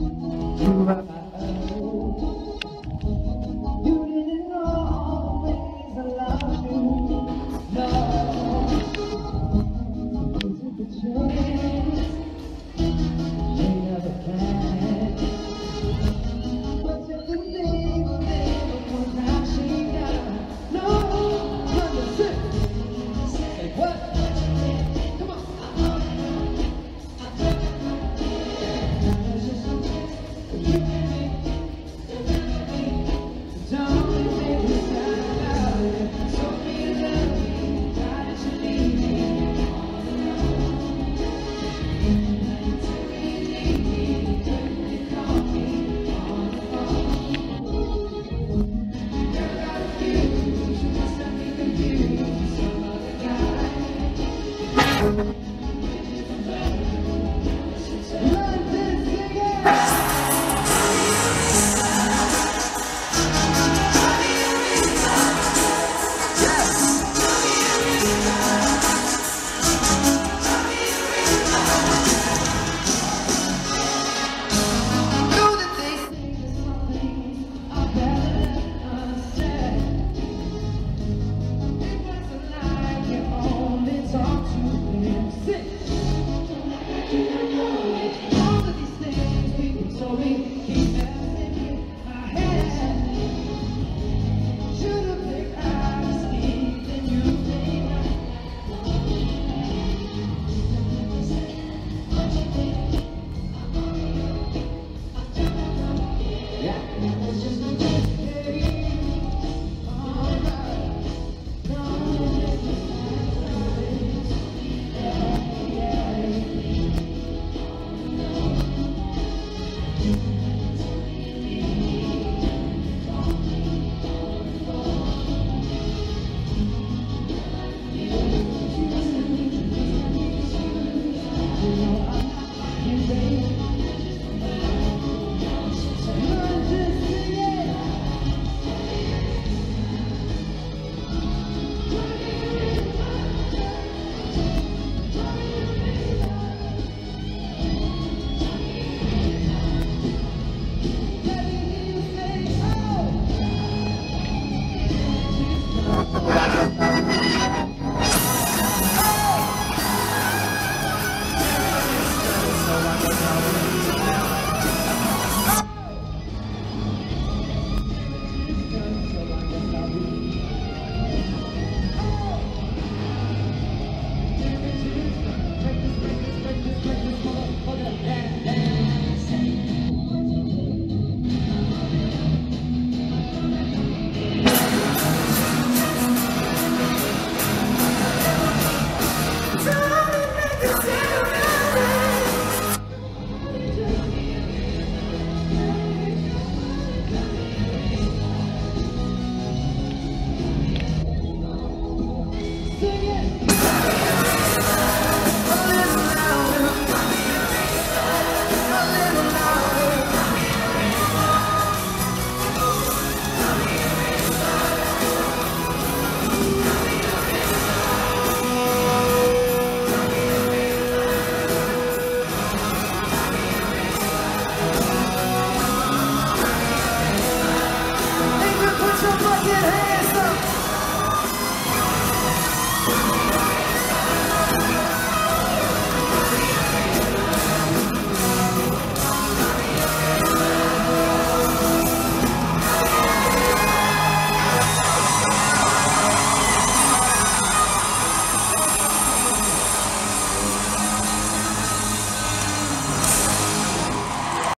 You you. Now.